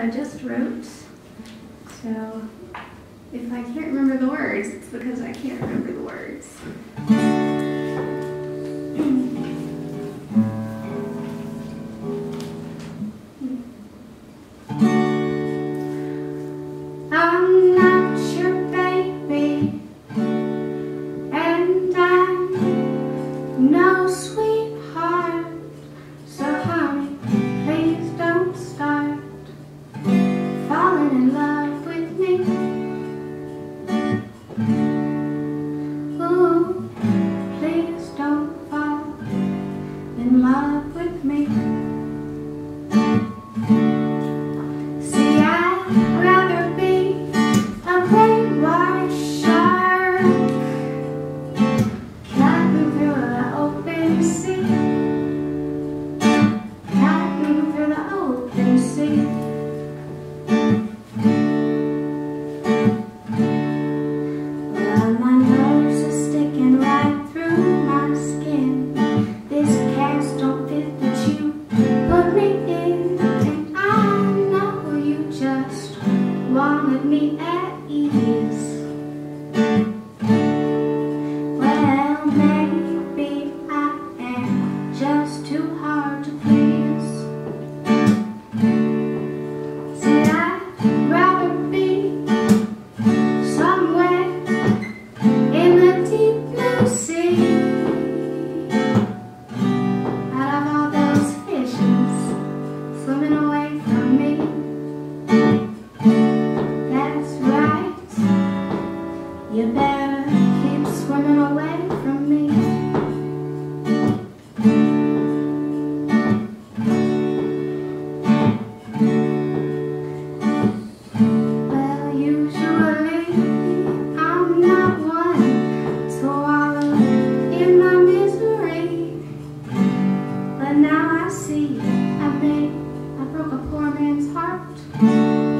I just wrote. So if I can't remember the words, it's because I can't remember the words. No know. Oh. You better keep swimming away from me. Well, usually I'm not one to wallow in my misery, but now I see I made I broke a poor man's heart.